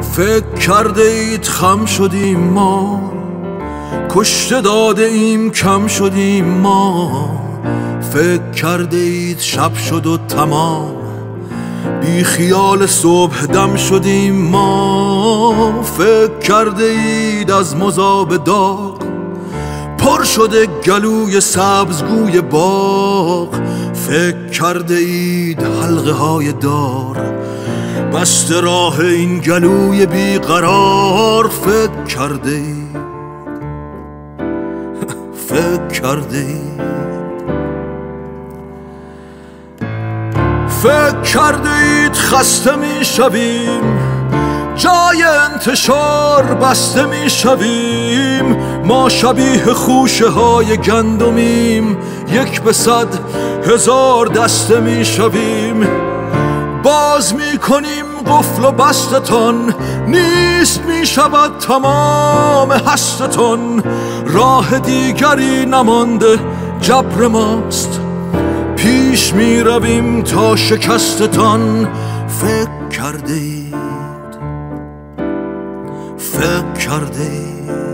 فکر کرده اید خم شدیم ما کشته داده ایم کم شدیم ما. فکر کرده اید شب شد و تمام بی خیال صبح دم شدیم ما. فکر کرده اید از مذاب داغ پر شده گلوی سبزگوی باغ. فکر کرده اید حلقه های دار. بست راه این گلوی بیقرار. فکر کرده فکر کرده فکر کرده اید خسته می شویم. جای انتشار بسته می شویم. ما شبیه خوشه های گندمیم. یک به صد هزار دسته می شویم. باز می کنیم قفل و بستتان. نیست می شود تمام هستتان. راه دیگری نمانده جبر ماست. پیش می رویم تا شکستتان. فکر کرده اید فکر کرده اید